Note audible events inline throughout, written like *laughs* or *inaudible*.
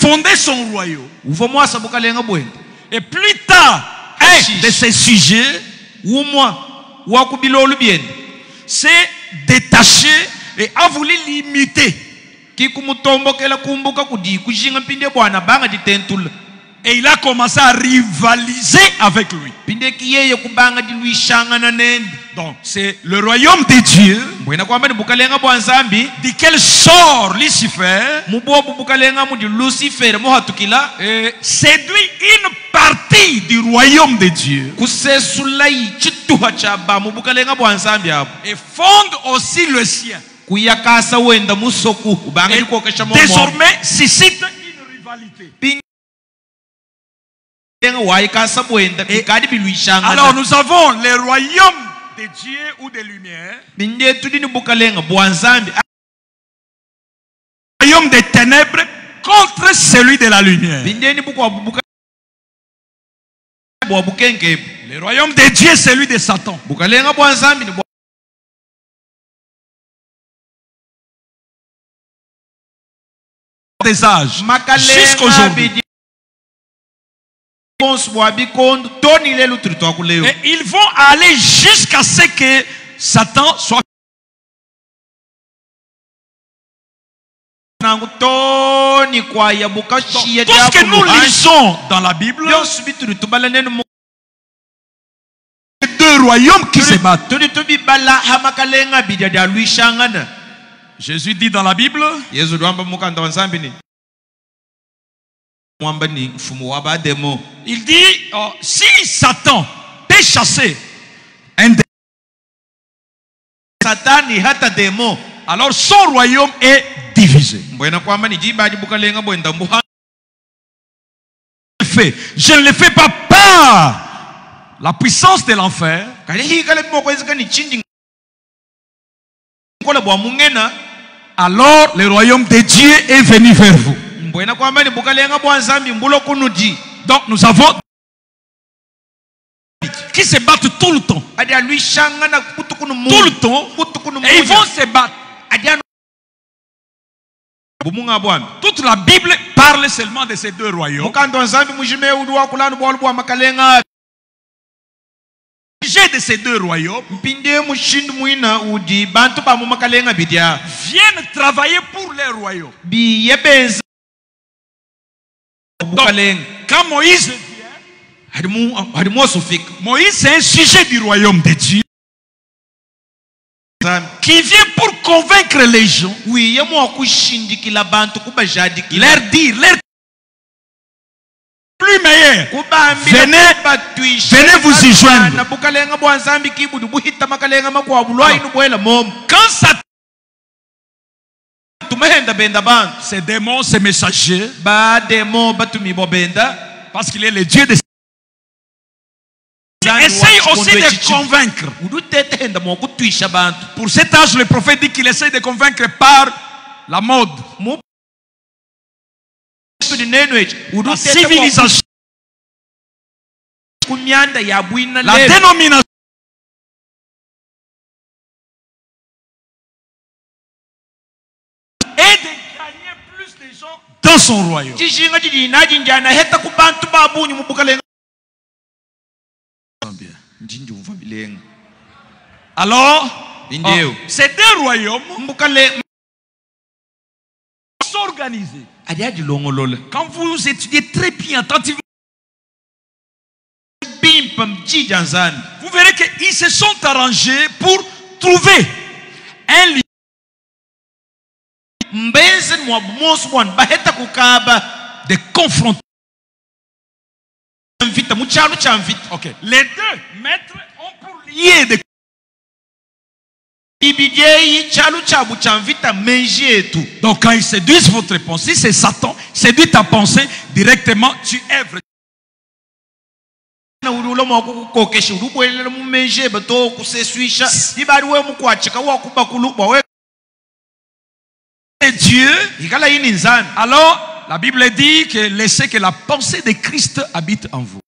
fonder son royaume. Et plus tard, un de ses sujets wakubila olubyenda s'est détaché et a voulu l'imiter. kikumutombokela kumbuka kudi kujinga mpinde bwana banga ditentula Et il a commencé à rivaliser avec lui. Donc, c'est le royaume de Dieu duquel sort Lucifer et séduit une partie du royaume de Dieu et fonde aussi le sien. désormais suscite une rivalité. Bikadi Alors nous avons le royaume de Dieu ou de lumière, bindetu dini bukalenga bwa nzambi le royaume des ténèbres contre celui de la lumière. Le royaume de Dieu, celui de Satan. Des âges. Jusqu'aujourd'hui. Et ils vont aller jusqu'à ce que Satan soit. Tout ce que nous lisons dans la Bible, deux royaumes qui se battent. Jésus dit dans la Bible, il dit, oh, si Satan un dé- satani hata demo alors son royaume est divisé. Je ne le fais pas par la puissance de l'enfer, alors le royaume de Dieu est venu vers vous. Donc nous avons qui se battent tout le temps. Tout le temps. Et ils vont se battre. Toute la Bible parle seulement de ces deux royaumes. J'ai de ces deux royaumes viennent travailler pour les royaumes. Quand Moïse vient, Moïse c'est un sujet du royaume de Dieu qui vient pour convaincre les gens, kubajadikila leur dire, leur plus meilleur. Venez- vous y joindre. na bukalenga ces démons, ces messagers, parce qu'il est le Dieu de essaye aussi de convaincre. Pour cet âge, le prophète dit qu'il essaye de convaincre par la mode, la civilisation, la dénomination. Njinjumva bilenga Alors, oh, ces deux royaumes s'organiser. Quand vous étudiez très bien, attentivement, vous verrez qu'ils se sont arrangés pour trouver un lieu baheta kukaba. De Ok. Les deux maîtres ont pour lier de Donc quand ils séduisent votre pensée, c'est Satan séduit ta pensée directement, tu œuvres. Dieu, alors la Bible dit que laissez que la pensée de Christ habite en vous.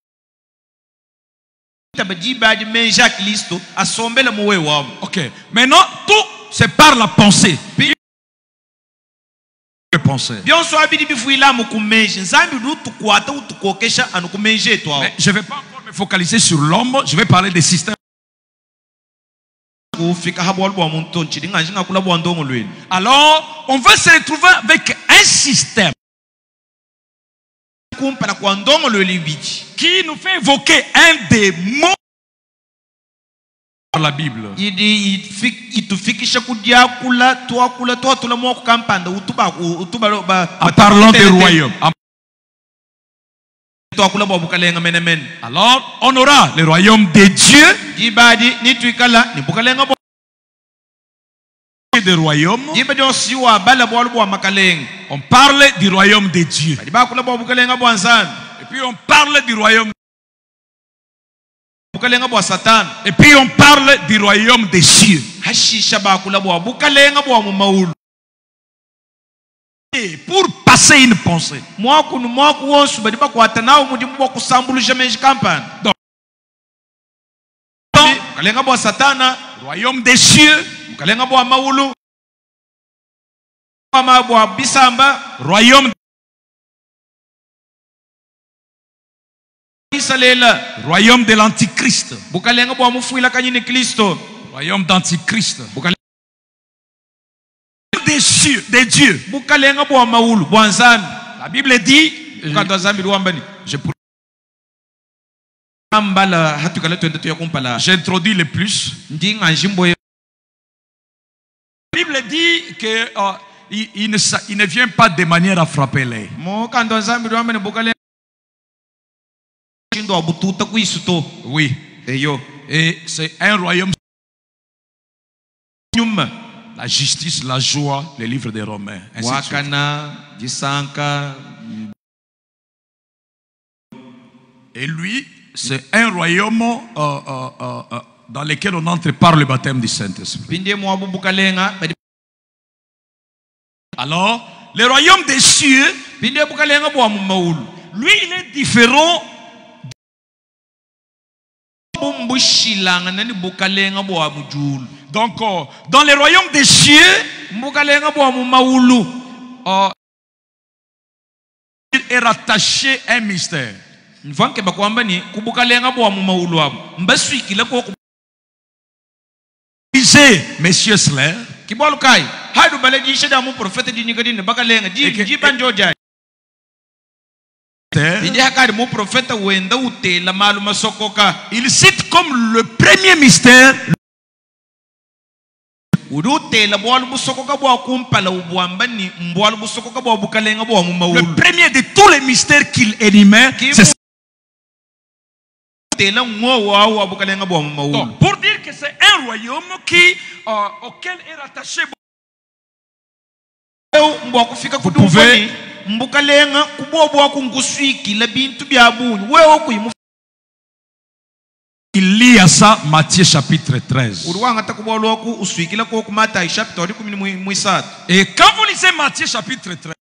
Ok. Maintenant, tout c'est par la pensée. Mais je ne vais pas encore me focaliser sur l'homme, je vais parler des systèmes. Alors, on va se retrouver avec un système qui nous fait évoquer un dans la Bible. En parlant des royaumes. En- Alors, on aura le royaume des makalenga On parle du royaume de Dieu. badi bakula bwa bukalenga bwa nzambi Et puis on parle du royaume. Et puis on parle du royaume des cieux. Et pour passer une pensée. Donc, royaume des cieux, royaume, royaume de l'antichrist, royaume d'antichrist, des cieux, nzambi La Bible dit, je j'introduis le plus. La Bible dit que euh, il, il ne, sa- il ne vient pas de manière à frapper les. Oui. Et c'est un royaume, la justice, la joie, le livre des Romains. wakana Et lui, c'est un royaume euh, euh, euh, dans lequel on entre par le baptême du Saint-Esprit. Alors, le royaume des cieux, lui, il est différent. Donc, euh, dans le royaume des cieux, euh, il est rattaché un mystère. mvanke bakwamba ni kubukalenga bwa il cite comme le premier mystère. Le premier de tous les mystères qu'il énumère. C'est pour dire que c'est un royaume qui, euh, auquel est rattaché mbwa kufika Vous kudumfani pouvez- mbukalenga kubobwa kunguswikila bintu bya bunyu. Wewe kuyimu Il lit à ça Matthieu chapitre 13. uri wangata kubwalwaku uswikila ko ku matayi chapter ori kumi ni mwisatu. Et quand vous lisez Matthieu chapitre 13,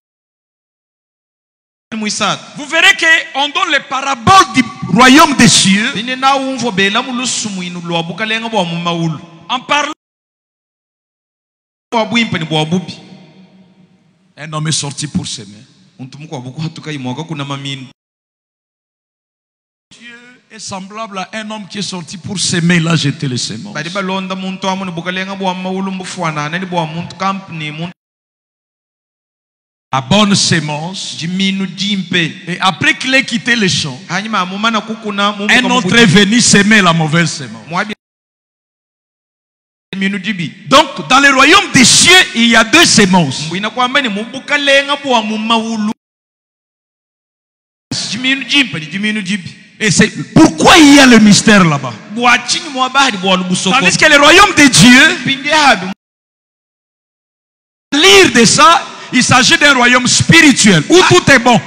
ni mwisatu. vous verrez qu'on donne les paraboles du royaume des cieux ine nawumvo Un homme est sorti pour s'aimer. Dieu est semblable à un homme qui est sorti pour s'aimer. Il a jeté les semences. La bonne sémence. Et après qu'il ait quitté le champ, hanyuma amumana kukuna mumbuka un autre est venu s'aimer la mauvaise sémence. Donc, dans le royaume des cieux, il y a deux jibi Et c'est pourquoi il y a le mystère là-bas. Tandis que le royaume de Dieu, lire de ça, il s'agit d'un royaume spirituel où tout est bon.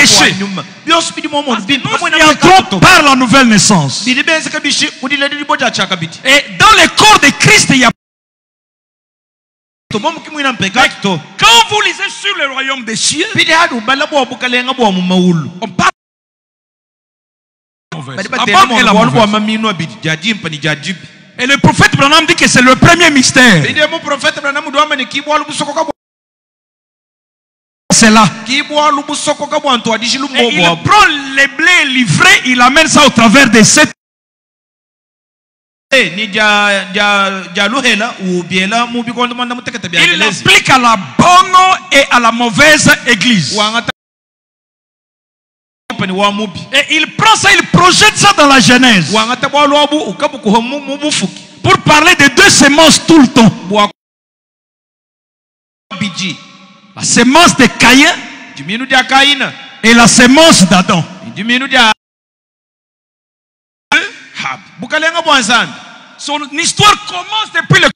Péché. Nous par la nouvelle naissance. Et dans le corps de Christ, il y a. Quand vous lisez sur le royaume des cieux, on parle. Et le prophète Branham dit que c'est le premier mystère. C'est là. Et il prend les blés livrés, il amène ça au travers de bya Il l'applique à la bonne et à la mauvaise église. Et il prend ça, il projette ça dans la Genèse. Pour parler de deux semences tout le temps. La semence de Caïn et la semence d'Adam. Son histoire commence depuis le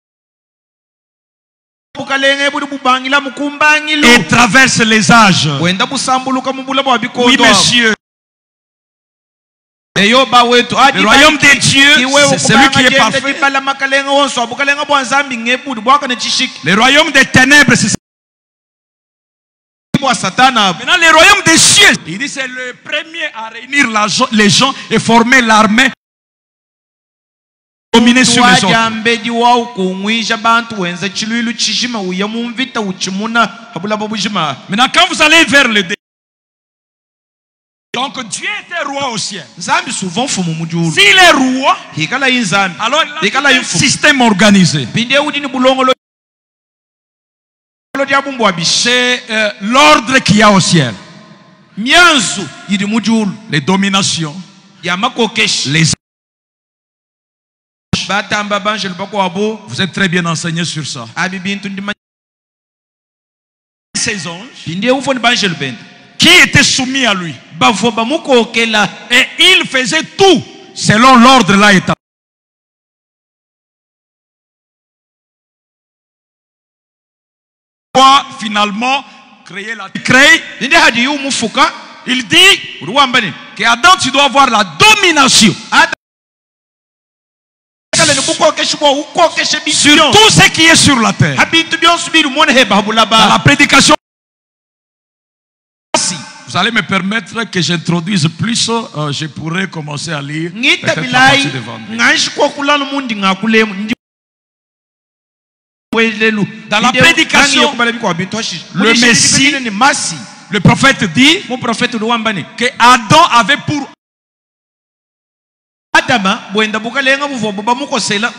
et traverse les âges. Oui, monsieur. Le royaume de Dieu, iwe c'est celui qui est parfait. Le royaume des ténèbres, c'est Maintenant, le royaume des cieux, il dit c'est le premier à réunir la les gens et former l'armée. Dominer sur les autres. Maintenant, quand vous allez vers le dé- Donc, Dieu était roi au ciel. S'il est roi, alors il a un système organisé. C'est euh, l'ordre qu'il y a au ciel. Les dominations, les Vous êtes très bien enseigné sur ça. Ces anges qui étaient soumis à lui? Et il faisait tout selon l'ordre là établi. Quoi, finalement, créer la crée, ninde hadi yumufuka il dit que Adam, tu dois avoir la domination. Sur tout ce qui est sur la terre. Dans la prédication, vous allez me permettre que j'introduise plus, euh, je pourrais commencer à lire Dans la prédication, le Messie- Le prophète dit que Adam avait pour adama bwenda bukalenga bamukosela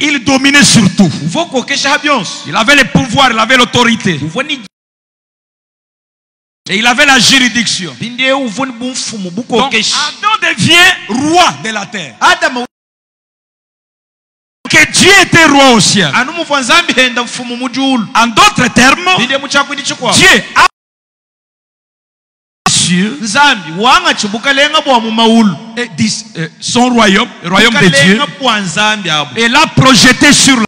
il dominait sur tout. Il avait le pouvoir, il avait l'autorité. Et il avait la juridiction. Donc Adam devient roi de la terre. Que Dieu était roi au ciel. En d'autres termes, Dieu a et euh, son royaume, le royaume de Dieu, et l'a projeté sur la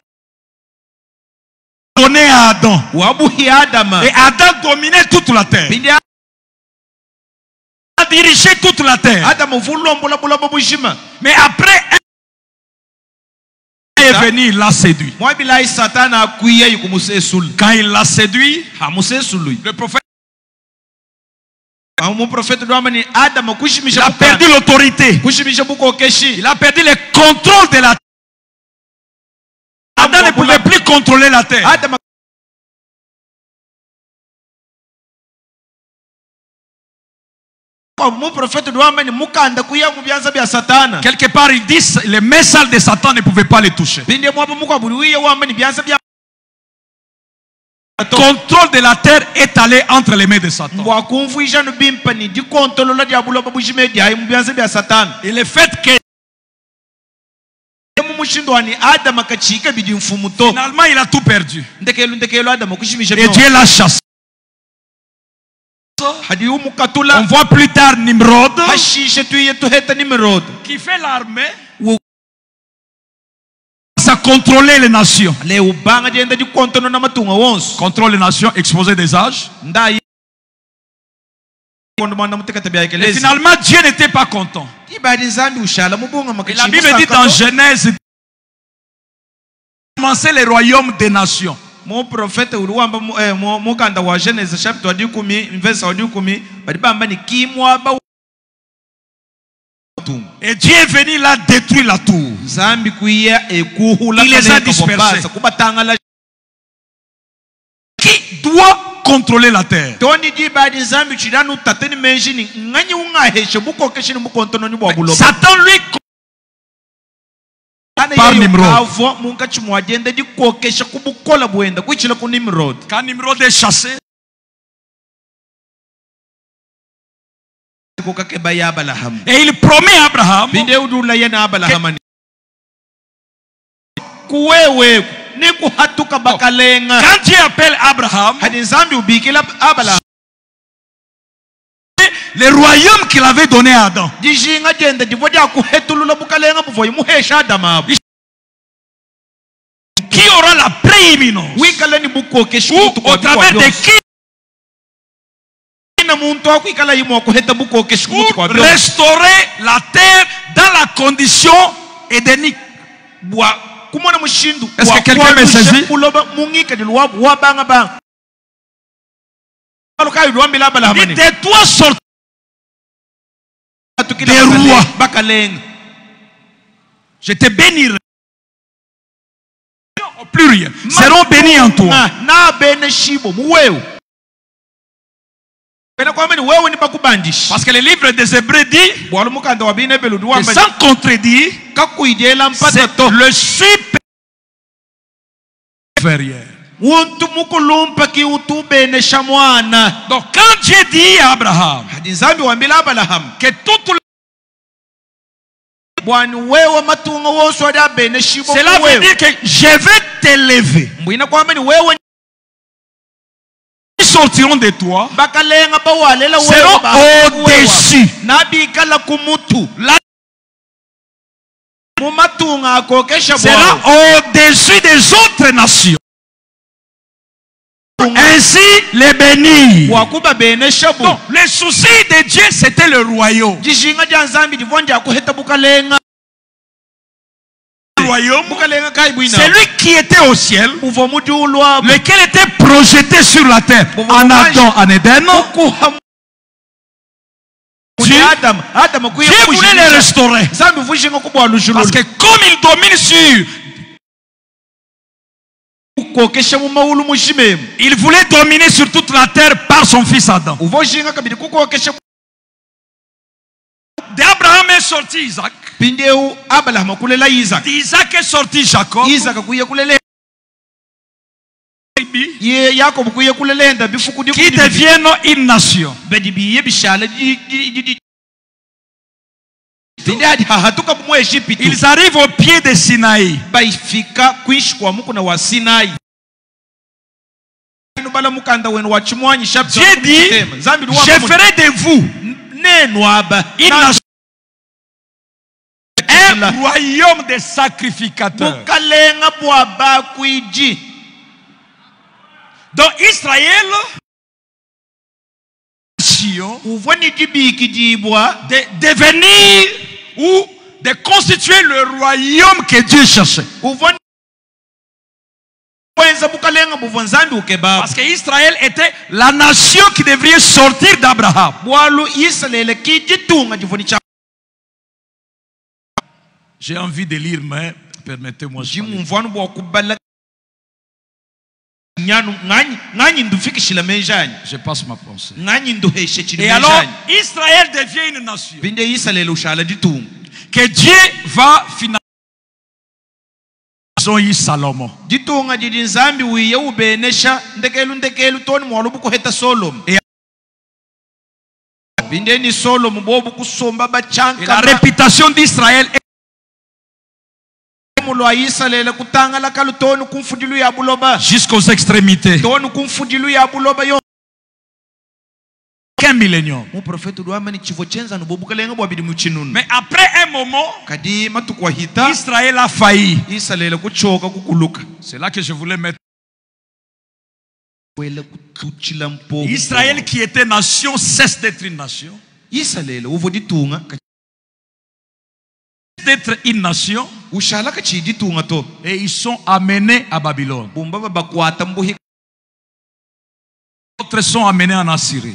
donné à Adam. Et Adam dominait toute la terre. Il a dirigé toute la terre. Mais après, est venu, il l'a séduit. Quand il l'a séduit, hamusesulu le prophète il kushimisha a perdu l'autorité. Il a perdu le contrôle de la terre. Adam ne pouvait plus contrôler la terre. Quelque part, il dit les mains sales de Satan ne pouvaient pas les toucher. Le contrôle de la terre est allé entre les mains de Satan. Et le fait que finalement il a tout perdu. Et Dieu l'a chassé. On voit plus tard Nimrod qui fait l'armée. Ça contrôler les nations. Contrôle les nations, exposé des âges. Et finalement, Dieu n'était pas content. Et la Bible dit dans Genèse, commencer les royaumes des nations. Mu profete uri wamba mu- eh, mukanda wa genese dikumi dikumi ni matungu Et Dieu est venu là détruire la tour. Il les a dispersés. Qui doit contrôler la terre? Dibadi nzambi Kana Par Nimrod. chimwagenda kubukola bwenda. Kwichila ku nimrod. Quand Nimrod est chassé, ya abalahamu et il promet à Abraham. Binde udula yena abalahamani kuwewe ni kuhatuka bakalenga quand Dieu appelle Abraham, hadi nzambi ubikila abalahamu le royaume qu'il avait donné à Adam, aura la prééminence. Ou au travers de qui pour restaurer la terre dans la condition édénique. Est-ce que quelqu'un me saisit? abalahamani de toi sortir des rois. Je te bénirai. Au pluriel. Seront bénis en toi. Parce que le livre des Hébreux dit sans contredire, c'est le mwana. Donc quand Dieu dit à Abraham que toute la- cela veut dire que je vais t'élever. Ils sortiront de toi, seront au-dessus. sera au-dessus des autres nations. Ainsi les bénir. Donc, le souci de Dieu, c'était le royaume. Royaume, celui qui était au ciel, ulwa. lequel était projeté sur la terre en Adam, en Éden. Dieu, voulait les restaurer. Parce que comme il domine sur, il voulait dominer sur toute la terre par son fils Adam. sorti Isaac, Pindeu Abraham kulela Isaac. Isaac est sorti Jacob. Isaac kuye kulela. ye kuye bifukudi qui devient une nation ils arrivent au pied de Sinaï baifika kuishi au mukuna wa Sinai mukanda wenu wa Dieu dit je ferai de vous nenwaba un royaume de sacrificateurs. Donc Israël, de devenir ou de constituer le royaume que Dieu cherchait. Parce que Israël était la nation qui devrait sortir d'Abraham. J'ai envie de lire, mais permettez-moi. Je passe ma pensée. Et alors, Israël devient une nation que Dieu va financer. Salomon. Et- la réputation d'Israël est jusqu'aux extrémités. Qu'un millénium. Mais après un moment, Israël a failli. C'est là que je voulais mettre. Israël qui était nation cesse d'être une nation. D'être une nation. Et ils sont amenés à Babylone. D'autres sont amenés en Assyrie.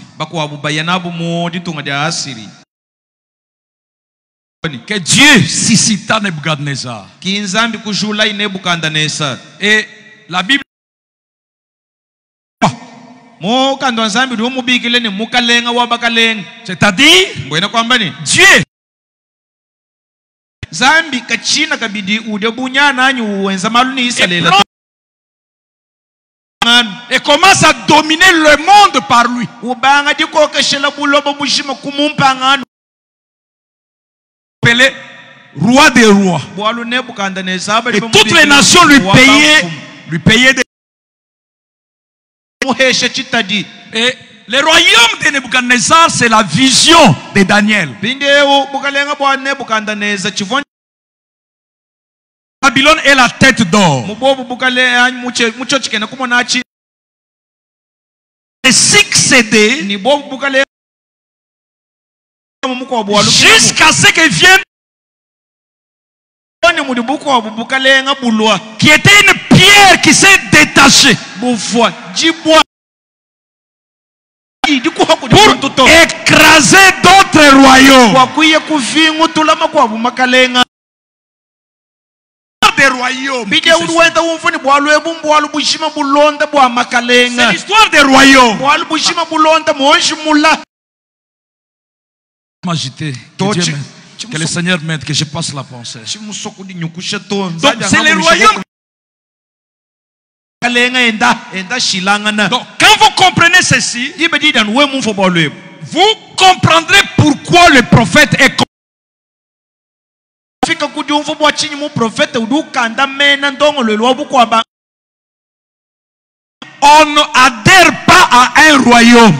que Dieu suscita Nebuchadnezzar. Et la Bible mukanda wa nzambi kachina kabidi ude bunyana anyi uwenza malu ni et, isalela prend- et commence à dominer le monde par lui. ubanga dikokeshela bulobo bushima kumumpangano Appelé roi des rois. Et toutes les nations lui payaient, lui payaient des... Et le royaume de Nebuchadnezzar, c'est la vision de Daniel. Babylone est la tête d'or. bwalu jusqu'à ce que vienne qui était une pierre qui s'est détachée pour écraser d'autres royaumes. bide se sont- uliwenda umfuni bwalu ebu mbwalu bushima bulonda bwa C'est makalenga l'histoire des royaumes. bwalu bushima bulonda monshi mula M'agiter. Que, Que le Seigneur m'aide, que je passe la pensée. Donc c'est le royaume. Donc quand vous comprenez ceci, vous comprendrez pourquoi le prophète est on n'adhère pas à un royaume.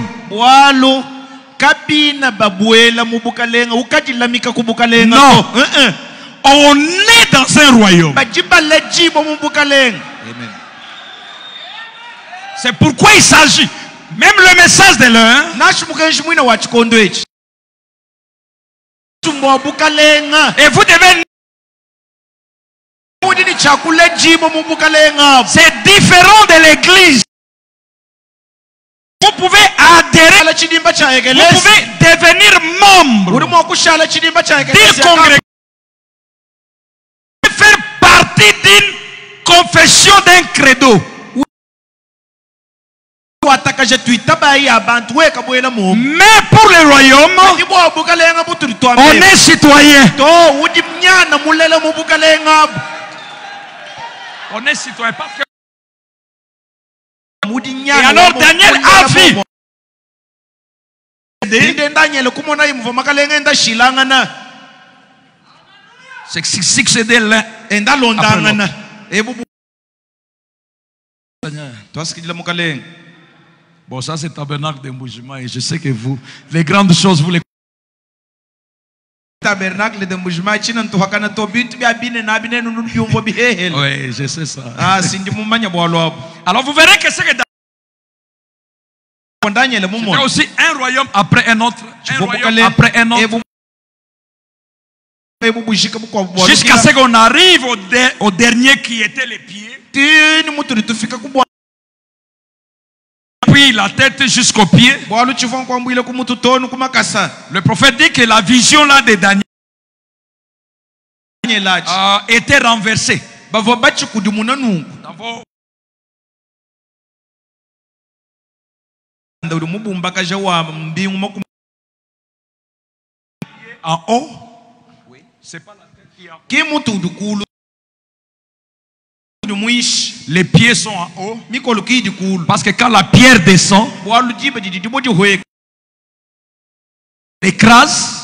kabina babuela Non. Eh, eh. On est dans un royaume. bukalenga C'est pourquoi il s'agit. Même le message de l'un, et vous devez. C'est différent de l'église. Vous pouvez adhérer, vous pouvez devenir membre, d'une congrégation, faire partie d'une confession d'un credo. Mais pour le royaume, on est citoyen. On est citoyen parce que Et alors Daniel a vu. c'est succéder l'un. enda londangana ebubu Seigneur. Bon, ça c'est tabernacle d'embouchement et je sais que vous, les grandes choses, vous les tabernacle de mbujima china ntuhakana to bintu bya bine na bine nunu byumvo bihehele Oui, je sais ça. ah sindi mumanya bwalo abo Alors vous verrez que c'est que il y a mumona aussi un royaume après un autre, un royaume après un autre, jusqu'à ce qu'on arrive au, de- au dernier qui était les pieds, la tête jusqu'aux pieds. Le prophète dit que la vision là de Daniel euh, était renversée. En haut, c'est pas la tête qui est en haut. Les pieds sont en haut. Parce que quand la pierre descend, écrase,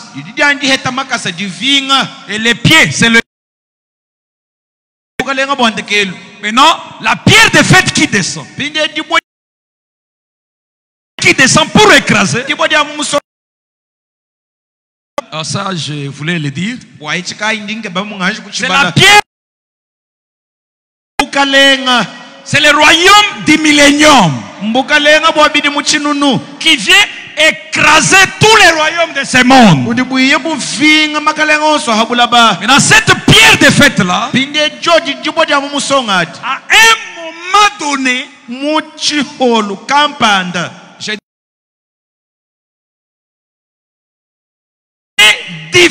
et les pieds, c'est le. Maintenant, la pierre de fête qui descend, qui descend pour écraser. Alors ça, je voulais le dire. C'est la pierre, c'est le royaume du millénium. Mbukalenga bwabidi muchinunu. Qui vient écraser tous les royaumes de ce monde. ba Maintenant, cette pierre de fête là, à un moment donné, muchiholu kampanda. est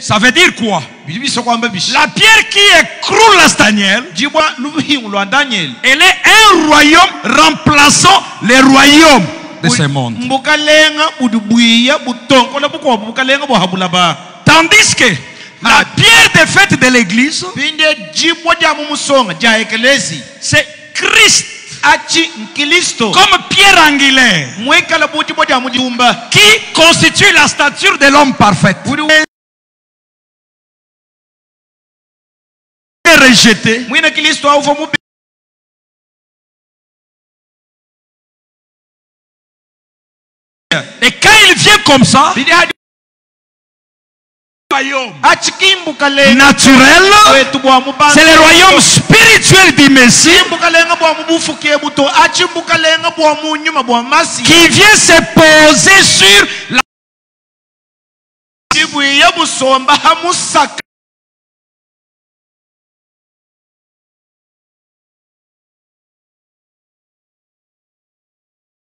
Ça veut dire quoi? La pierre qui écroule la daniel elle est un royaume remplaçant les royaumes de ce monde. Tandis que la pierre de fête de l'église, c'est Christ achi comme pierre angulaire mujumba qui constitue la stature de l'homme parfait. rejeté. mwina kristo auva mubi Et quand il vient comme ça, naturel, wetu bwa mubantu c'est le royaume spirituel du Messie. Mbukalenga bwa mubufuke buto. Achi mbukalenga bwa munyuma bwa masi. Qui vient se poser sur la bwiya busomba hamusaka.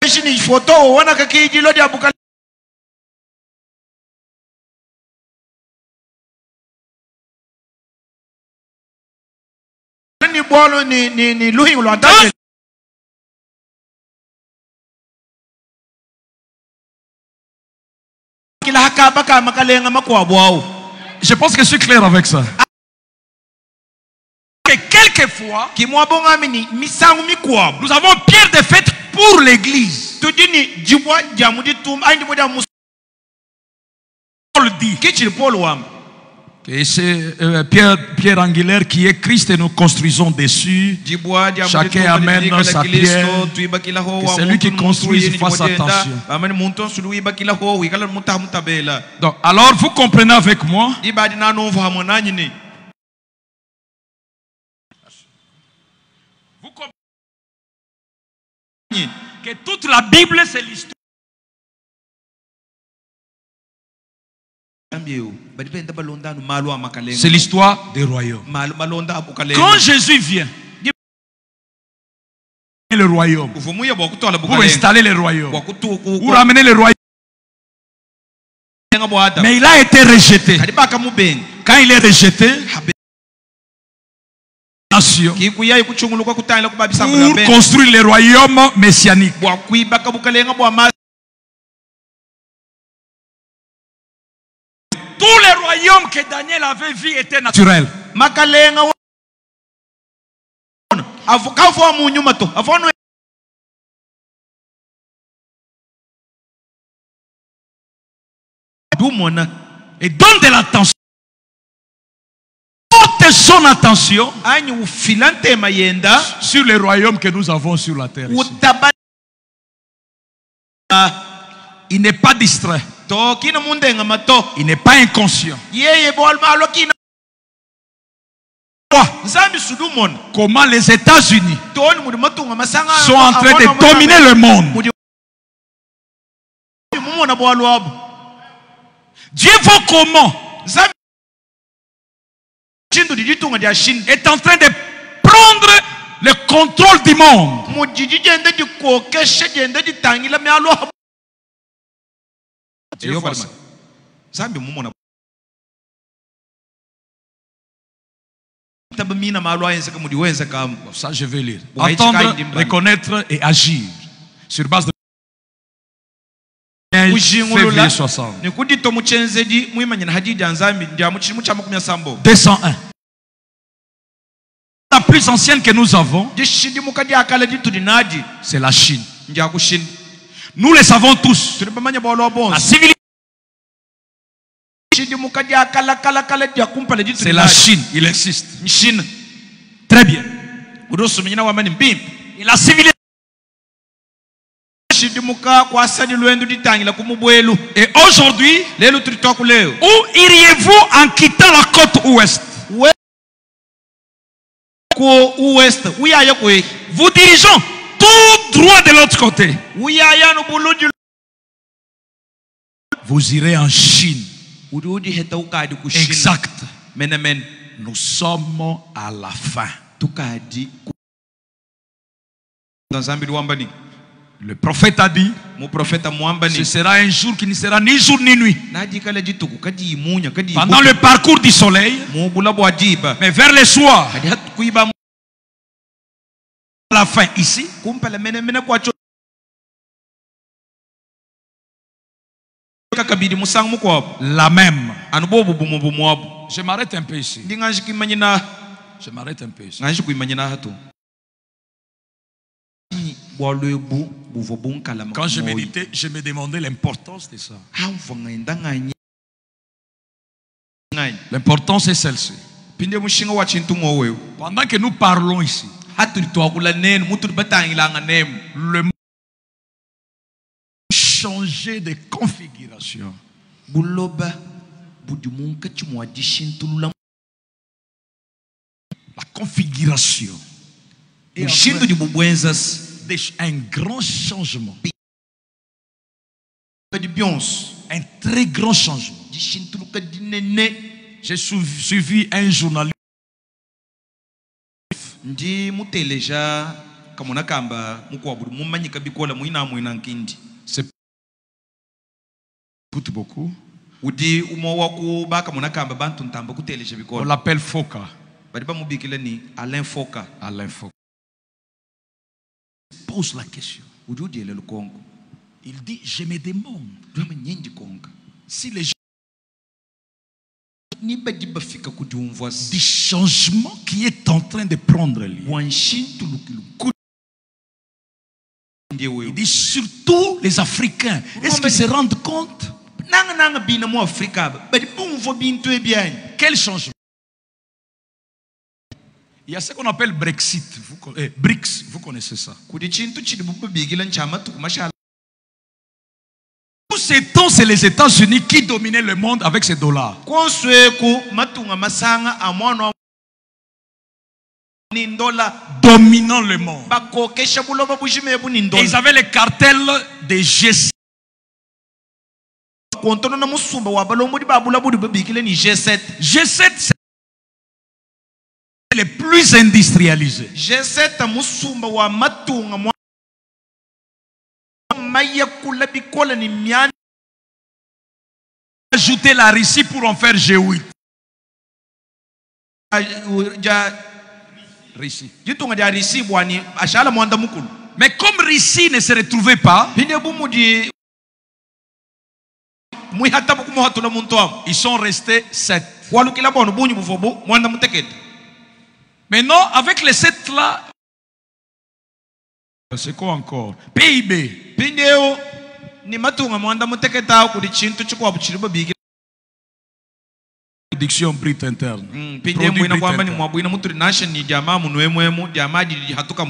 Ishi ni foto uona kakijilo dia ni bolo ni ni ni luhi Je pense que je suis clair avec ça. Quelquefois, nous avons pierre de fête pour l'église. Paul dit que c'est euh, pierre, pierre angulaire qui est Christ et nous construisons dessus. Chacun amène sa pierre. wa celui qui construit fasse attention. Donc, alors vous comprenez avec moi? Vous comprenez que toute la Bible, c'est l'histoire. C'est l'histoire des royaumes. Quand Jésus vient, le royaume, pour installer le royaume, pour ramener le royaume. Mais il a été rejeté. Quand il est rejeté, pour construire le royaume messianique. Tous les royaumes que Daniel avait vus étaient naturels. Et donne de l'attention. Porte son attention sur les royaumes que nous avons sur la terre. ici. utaba Il n'est pas distrait. Il n'est pas inconscient. Comment les États-Unis sont en train de dominer le monde. Dieu voit comment est en train de prendre le contrôle du monde. Ça. mumona je vais lire. Entendre, reconnaître et agir sur base de février 60. nikudito muchenzedi mwimanyina hadija nzambi ndia muchilimu cha makumi sambo 201. La plus ancienne que nous avons, c'est la Chine. Nous le savons tous. La civilisation, c'est la Chine. Il existe. nshina Très bien. Et la civilisation, et aujourd'hui, où iriez-vous en quittant la côte ouest? Vous dirigeons tout droit de l'autre côté. Vous irez en Chine. Exact. Nous sommes à la fin. Le prophète a dit, ce sera un jour qui ne sera ni jour ni nuit. Pendant le parcours du soleil, mais vers le soir, la fin, ici, la même. Je m'arrête un peu ici. Je m'arrête un peu ici. Quand je méditais, je me demandais l'importance de ça. L'importance est celle-ci. Pendant que nous parlons ici, nenu batangilanga nemu le monde changer de configuration. buloba budi munka chimwadi shintulula La configuration. Et un grand changement. Un très grand changement. J'ai suivi un journaliste ndi muteleja kamona kamba mukuwa mumanyika bikola muina mwina nkindi beaucoup. udi umo waku bakamona kamba bantu ntamba kuteleja On bikola l'appelle Foka. bamubikila ni alain foka Alain Foka. Pose la question. udi udiele lukongo Il dit, je me demande si les gens du changement qui est en train de prendre lieu. Il dit surtout les Africains. Est-ce qu'ils se rendent compte? Quel changement? Il y a ce qu'on appelle Brexit. Vous, eh, BRICS, vous connaissez ça. Ces temps, c'est les États-Unis qui dominaient le monde avec ces dollars. Dominant le monde. Et ils avaient le cartel des G7. kontono na musumba wa balomudi babula budi babikile ni G7 G7, c'est les plus industrialisés. G7 Ajouter la Russie pour en faire G8. ja Russie. jitunga ja risibwa ni ashala mwanda mukulu Mais comme Russie ne se retrouvait pas, ils sont restés sept. Maintenant, avec les sept là, c'est quoi encore? PIB. Ni matunga mwanda Production brute interne. Mm, mwina kwamba ni mwabwina nashe ni jamaa jamaa hatuka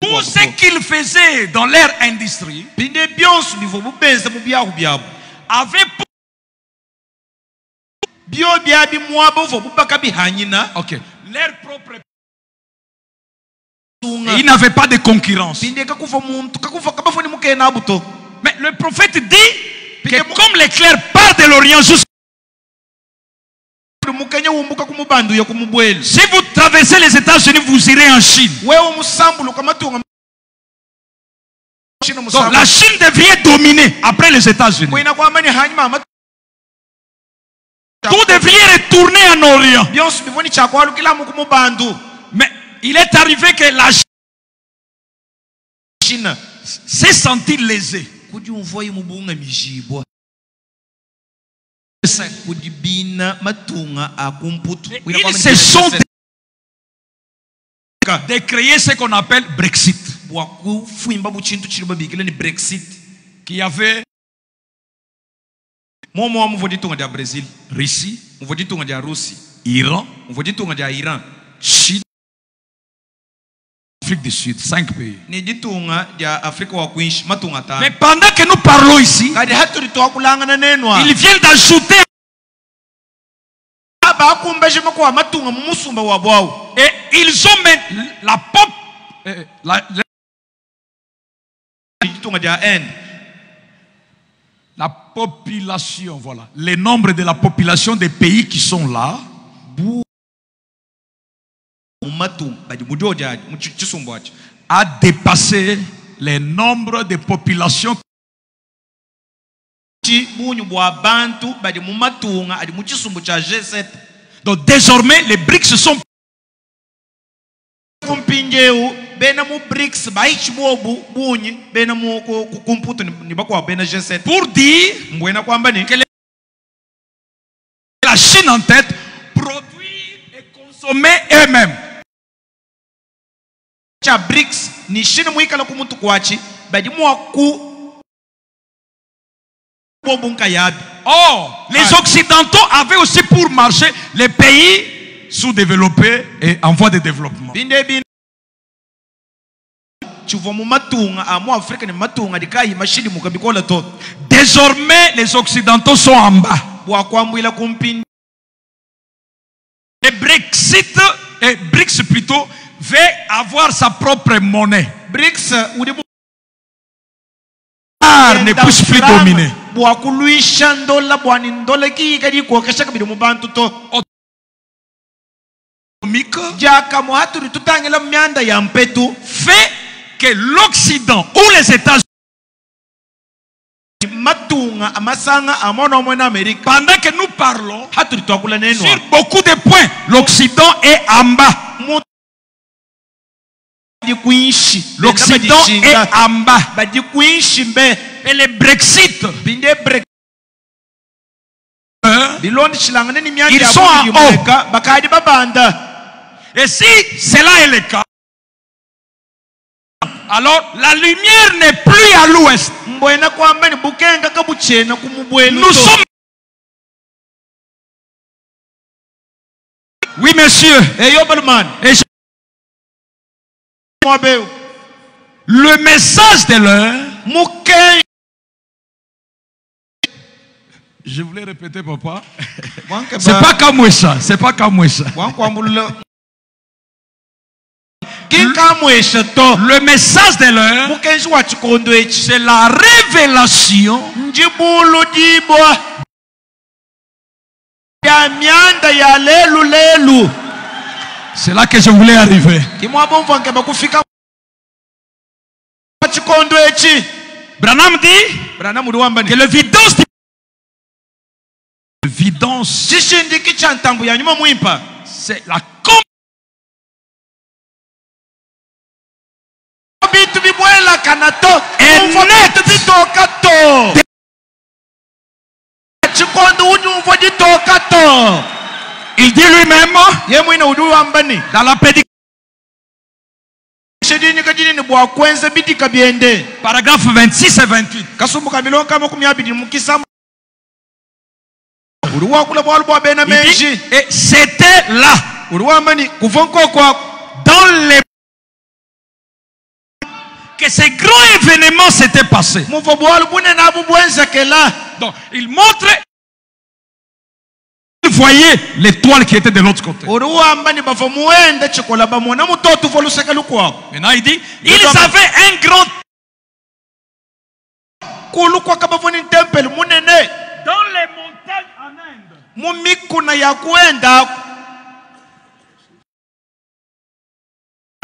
Tout ce qu'ils faisaient dans leur industrie pinde byonso bivo bubenza mu byahu byabo avait pour... byo byabi mwabo vo bubaka bihanyina Ok. Leur propre... Et ils n'avaient pas de concurrence. Mais le prophète dit que comme l'éclair part de l'Orient jusqu'à... Si vous traversez les États-Unis, vous irez en Chine. Donc la Chine devrait dominer après les États-Unis. Tout devrait retourner en Orient. Il est arrivé que la Chine s'est sentie lésée. Ils se sont G7. de créer ce qu'on appelle Brexit, qui avait momo wa muvo ditunga dia brazil Russie, muvo ditunga dia rusi Iran, ditunga dia iran Chine, Afrique du Sud, cinq pays. Mais pendant que nous parlons ici, ils viennent d'ajouter et ils ont mis la pop, euh, la population, voilà, le nombre de la population des pays qui sont là, a dépassé les nombres de populations. Ki bunyu bwa bantu bali mu matunga ali mu kisumbu kya g7 Donc désormais, les BRICS sont kumpinjewu bena mu brics bayichi bobu bunyi bena mu ku- ku- kumputu ni- ni bakwa bena g7 pour dire que la Chine en tête produire et consommer eux-mêmes. Brics mwikala kwachi Or, les Ah. Occidentaux avaient aussi pour marché les pays sous-développés et en voie de développement. Désormais, les Occidentaux sont en bas. Et Brexit, et BRICS plutôt, veut avoir sa propre monnaie. brics Car ne puisse plus dominer. fait que l'Occident ou les États-Unis, pendant que nous parlons, sur beaucoup de points, l'Occident est en bas. L'Occident est en bas. Et le Brexit, hein, Ils sont en haut. et si cela est le cas, alors la lumière n'est plus à l'ouest. Nous sommes... Oui, monsieur. Et le message de l'heure, je voulais répéter, papa. *laughs* C'est pas comme ça. C'est pas comme ça. Le message de l'heure, c'est la révélation C'est là que je voulais arriver. Branham dit que le vidance, le mwimpa c'est la com- Il dit lui-même dans la prédication, paragraphe 26 et 28. kasumbuka milongo makumi abiri mukisa uli wakula bwalu bwabena Il dit, menji. et c'était là, dans les que ces grands événements abu bwenzekela. Donc, il montre, voyait l'étoile qui était de l'autre côté. Maintenant, il dit, ils avaient un grand munene dans les montagnes en Inde.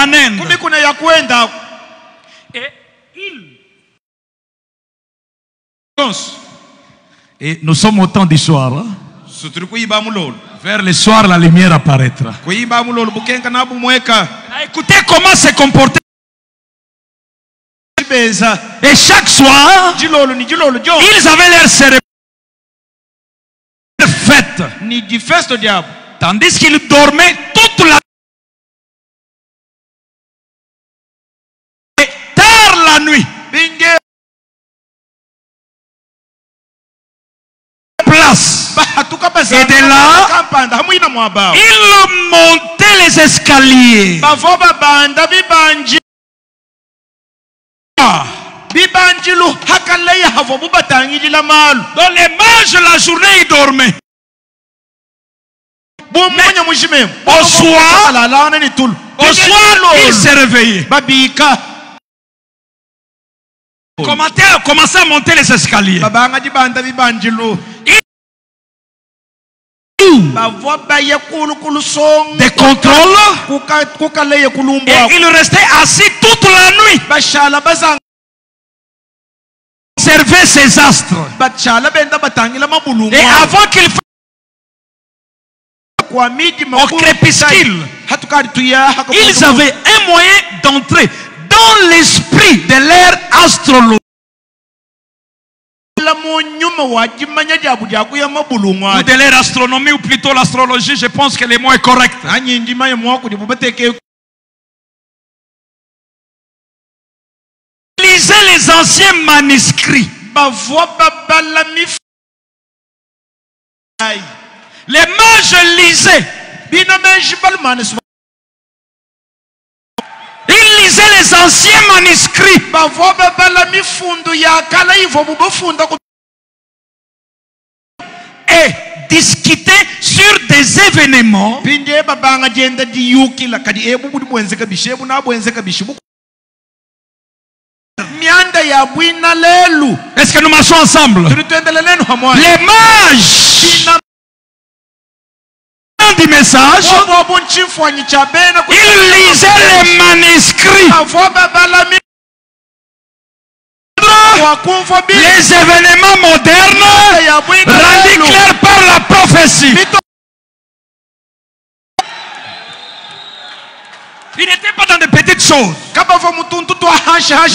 En Et ils. Et nous sommes au temps du soir. hein. Vers le soir, la lumière apparaîtra. Écoutez comment se comporter. Et chaque soir, ils avaient leur cérémonie de fête. Tandis qu'ils dormaient toute la Et tard la nuit, place. bahatuka Et de là- Ils montaient les escaliers. bibanji. Ah. Dans les manches, la journée, bumunya mushimemu Au soir- Au soir, ils se réveillaient. babika Commentaires commençaient à monter les escaliers. Des contrôles? Et ils restaient assis toute la nuit. Observer ces astres. Et avant qu'il fasse au crépuscule, ils avaient un moyen d'entrer dans l'esprit de leur astrologie. Ou de astronomie, ou plutôt l'astrologie, je pense que le mot est correct. Lisez les anciens manuscrits. Les mages lisaient. Les anciens manuscrits. et discuter sur des événements. Est-ce que nous marchons ensemble? Les mages du message, ku- ils lisaient les manuscrits, mi wakumva bina les événements modernes rendus clairs par la prophétie. Ils n'étaient pas dans de petites choses.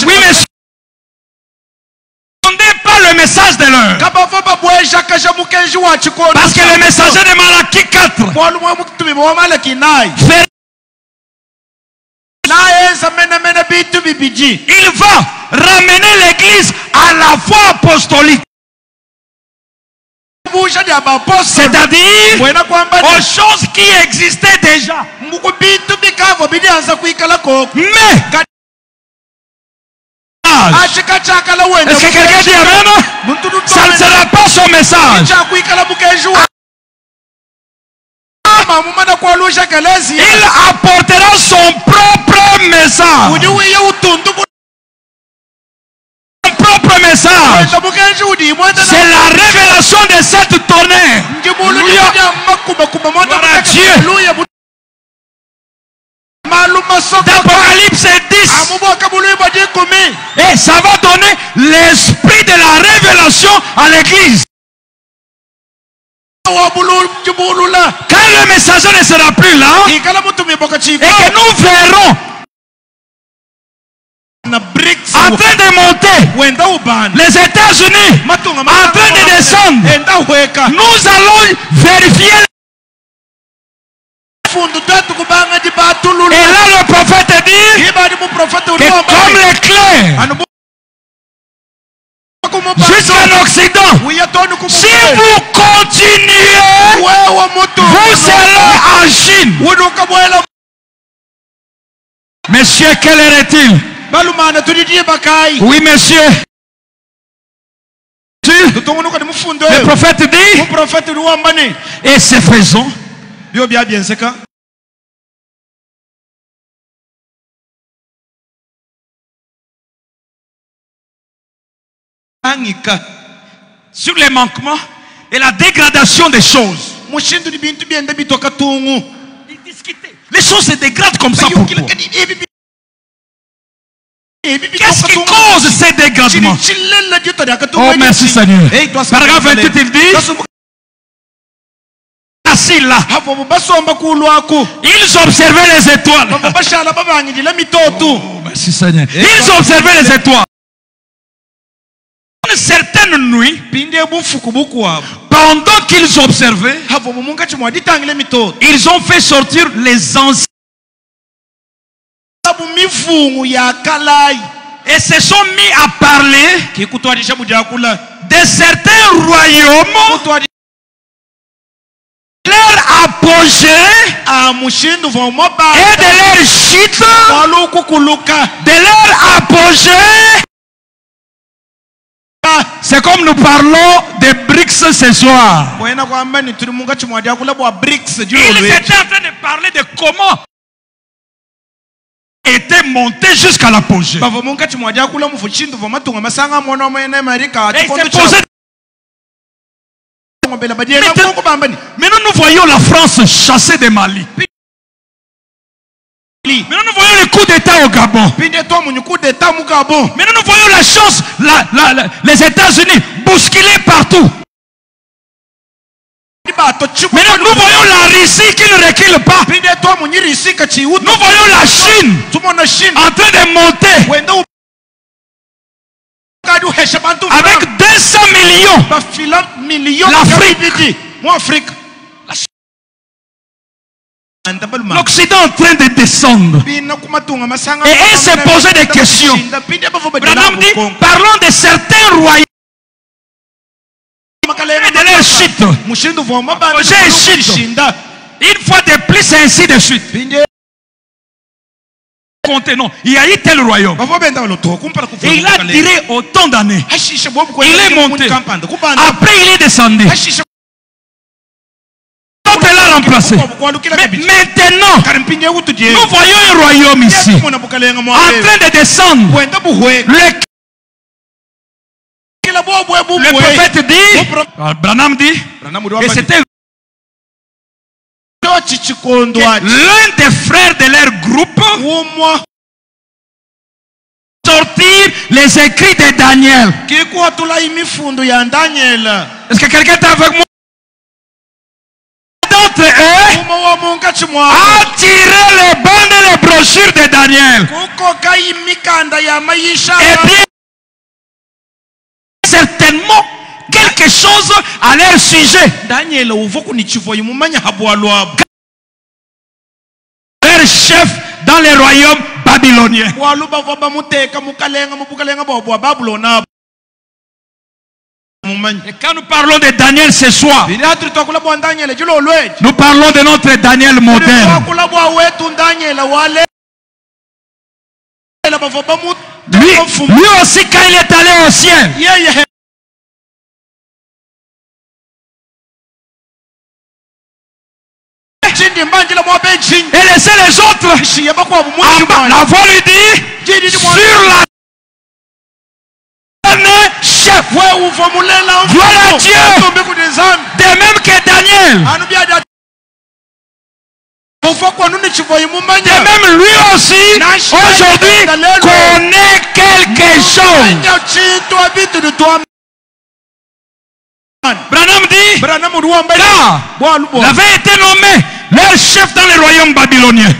Oui, mais le message de l'heure. Parce que le messager de Malachie 4 bwalumwe mukutumi bawamalaki naye fait- il va ramener l'église à la foi apostolique. C'est-à-dire aux choses qui existaient déjà. Mais, est-ce que quelqu'un dit Amen? Ça ne sera pas son message. Il apportera son propre message. C'est la révélation de cette makubakuba Gloire à Dieu. D'Apocalypse 10. amuboka bulwibwa dikumi Et ça va donner l'esprit de la révélation à l'église. Quand le messager ne sera plus là, et que nous verrons en train de monter les États-Unis en train de descendre, nous allons vérifier. Et là, le prophète dit que comme l'éclair jusqu'en Occident, wiya toni si vous continuez, vous serez en Chine. Monsieur, heure est-il Oui, monsieur. Le prophète dit, et c'est faisons. Sur les manquements et la dégradation des choses. Les choses se dégradent comme ça. Pourquoi Qu'est-ce qui cause ces dégradements? Oh, merci Seigneur. Paragraphe 28, il dit, kulwaku ils observaient les étoiles. Oh, merci Seigneur. Ils observaient les étoiles. Nuit, pendant qu'ils observaient, ils ont fait sortir les anciens. Et se sont mis à parler de certains royaumes, leur apogée et de leur chute, de leur apogée. C'est comme nous parlons de BRICS ce soir. julolwetu étaient en train de parler de comment était monté jusqu'à l'apogée. il bambani Maintenant, nous voyons la France chassée de Mali. Maintenant, nous voyons le coup d'État au Gabon. Maintenant, nous voyons la chance, la- la- la- les États-Unis bousculés partout. Maintenant, nous voyons la Russie qui ne recule pas. Nous voyons la Chine en train de monter avec 200 millions. L'Afrique. L'Occident est en train de descendre. Et elle s'est posé des questions. Branham dit, parlons de certains royaumes et de leur chute. shinda Une fois de plus, ainsi de suite. Il y a eu tel royaume. Et il a duré autant d'années. Il est monté. Après, il est descendu. Kwalukila Mais maintenant, nous voyons un royaume ici en train de descendre. Le, le prophète dit, Ah, Branham dit, et c'était l'un des frères de leur groupe sortir les écrits de Daniel. Est-ce que quelqu'un est avec moi D'entre eux uma wa munga chimwa a tiré les bandes et les brochures de Daniel. Et bien, certainement quelque chose à leur sujet. habwalwabo Leur chef dans les royaumes babyloniens. Et quand nous parlons de Daniel ce soir, nous parlons de notre Daniel moderne. Lui, lui aussi, quand il est allé au ciel, et laissait les autres La voix lui dit, sur la dernière chef. we uva mulela Gloire à Dieu. De même que Daniel, de même lui aussi, aujourd'hui, connaît quelque chose. Branham dit, bwalu il avait été nommé leur chef dans le royaume babylonien.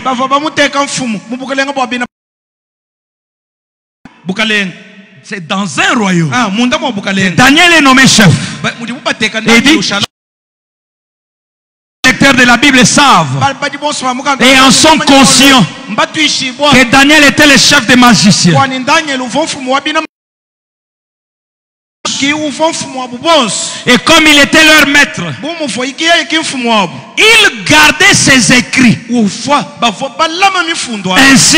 C'est dans un royaume. ah Daniel est nommé chef. Ba- muri bubateka Et dit- Les lecteurs de la Bible savent bamukanda Et en sont conscients que Daniel était le chef des magiciens. Et comme il était leur maître, il gardait ses écrits. abo. Ainsi,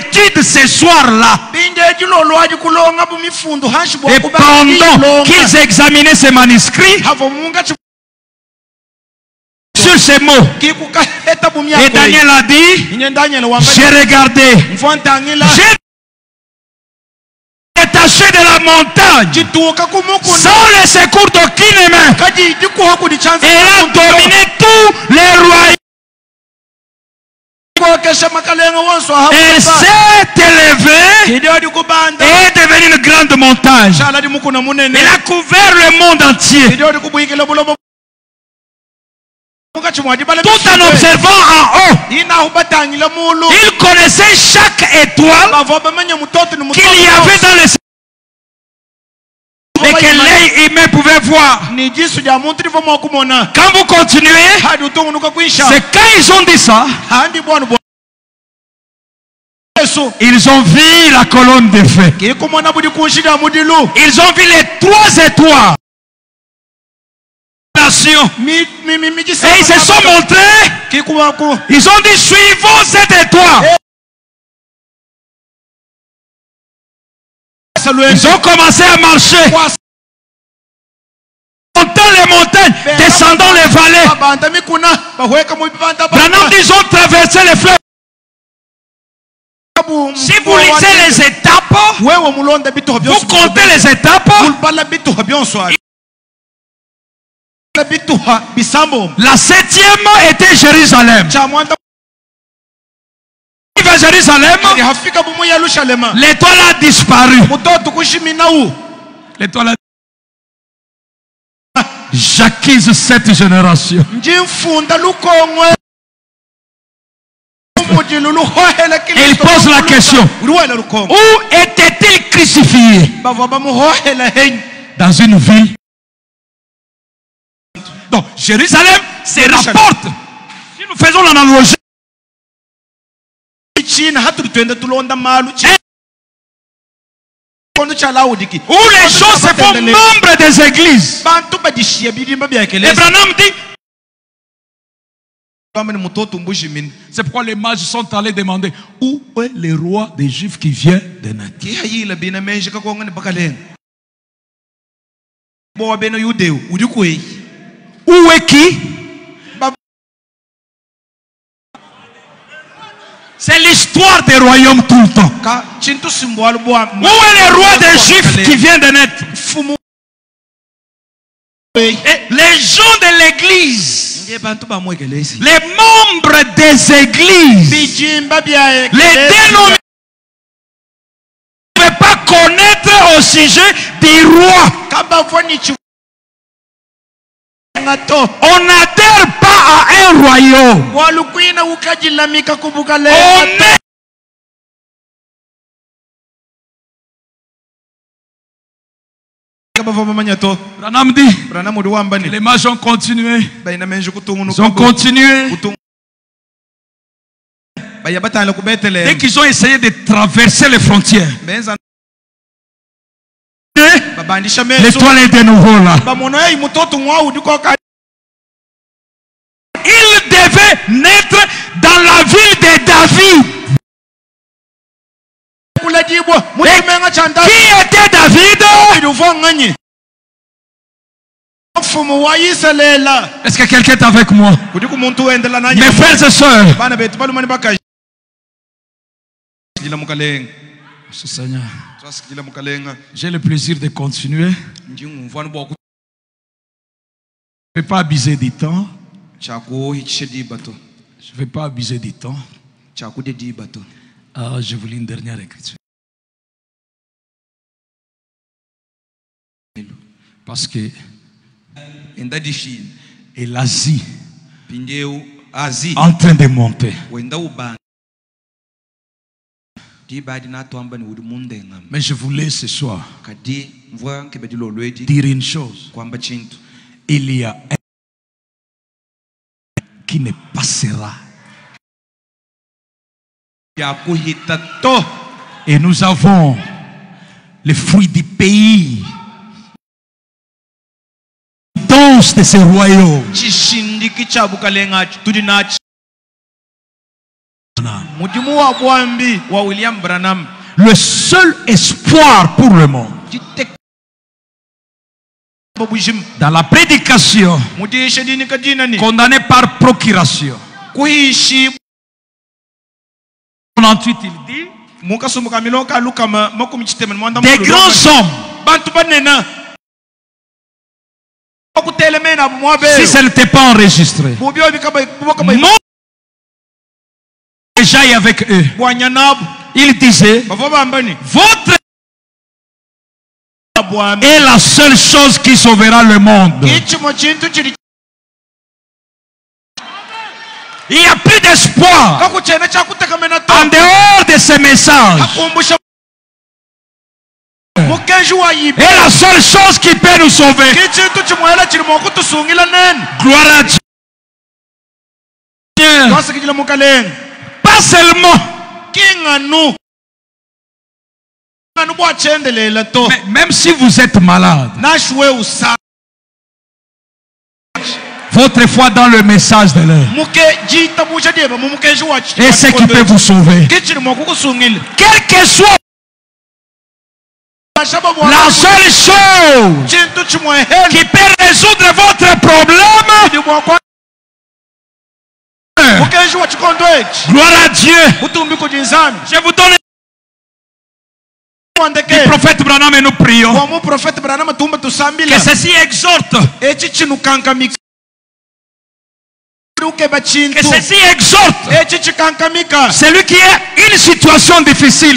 l'étude ce soir-là, et pendant qu'ils examinaient ces manuscrits sur ces mots, et Daniel a dit, j'ai regardé, j'ai détaché de la montagne, sans le secours d'aucune main, et a dominé tous les royaumes. Elle s'est élevée. Et est devenue une grande montagne. Elle a couvert le monde entier. Tout en observant en haut, il connaissait chaque étoile qu'il y avait dans le ciel que l'œil humain pouvait voir. Quand vous continuez, kwisha c'est quand ils ont dit ça, bwa yesu ils ont vu la colonne de feu. Ils ont vu les trois étoiles. Et ils se sont montrés. Ils ont dit suivons cette étoile. Ils ont commencé à marcher. Montant les montagnes, descendant les vallées. ils ont traversé les fleuves. Si vous lisez les étapes, vous comptez les étapes, La septième était Jérusalem. kyamwanda Il va à Jérusalem, l'étoile a disparu. L'étoile a J'acquise cette génération. Et il pose la question. Où était-il crucifié? Dans une ville. Donc, Jérusalem, c'est la porte. Si nous faisons l'analogie, où les gens se font membres des églises. Et Branham dit, c'est pourquoi les mages sont allés demander où est le roi des Juifs qui vient de naître? Où est qui? C'est l'histoire des royaumes tout le temps. Où est le roi des Juifs qui vient de naître? Et les gens de l'église, les membres des églises, les dénominés ne peuvent pas connaître au sujet des rois. On n'adhère pas à un royaume. On le est Branham dit, wambani les mages ont continué. Ils ont continué. Dès qu'ils ont essayé de traverser les frontières, est de nouveau là. Il devait naître dans la ville de David. Qui était David? Est-ce que quelqu'un est avec moi? Mes frères et sœurs. Seigneur, j'ai le plaisir de continuer. Je ne vais pas abuser du temps. Je ne vais pas abuser du temps. Ah, je vous lis une dernière écriture. Parce que et l'Asie azi en train de monter. Mais je voulais ce soir dire une chose. Il y a un qui ne passera. Et nous avons les fruits du pays. Danse de ce royaume. Le seul espoir pour le monde. Dans la prédication, condamné par procuration. kuhishi 98, il dit Des grands hommes. Si ce n'était pas enregistré, bubyo y avec eux. Il disait Votre est la seule chose qui sauvera le monde. Il n'y a plus d'espoir. En dehors de wa yibe Et la seule chose qui peut nous sauver, gloire à Dieu. Seulement, mais même si vous êtes malade, votre foi dans le message de l'heure. Est ce qui peut vous sauver? Quel que soit la seule chose qui peut résoudre votre problème, gloire à Dieu. Je vous donne du prophète Branham et nous prions. Que ceci exhorte, kankamika ukeba que ceci exhorte celui qui est une situation difficile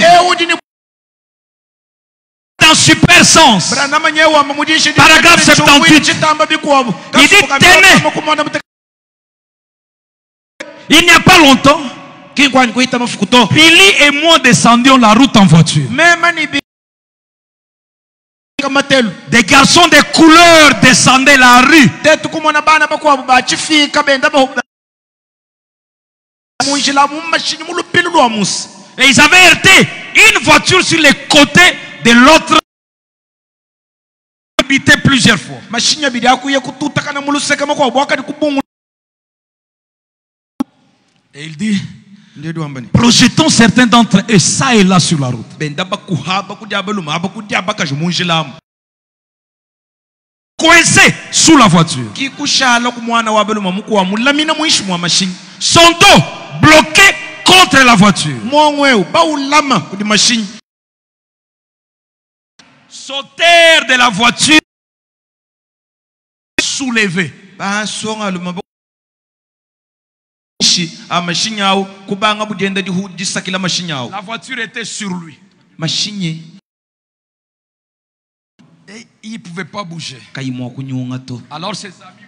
dans super sens. Paragraphe 78. kitamba bikwabu Il dit, tenez. Il n'y a pas longtemps, Billy et moi descendions la route en voiture. Des garçons de couleur descendaient la rue. Et ils avaient heurté une voiture sur les côtés de l'autre. Habité plusieurs fois. Et il dit Projetons certains d'entre eux, ça et là sur la route. munjilamu Coincés sous la voiture. Son dos bloqué contre la voiture. Sautèrent de la voiture. Soulevés. La voiture était sur lui. Et il ne pouvait pas bouger. Alors ses amis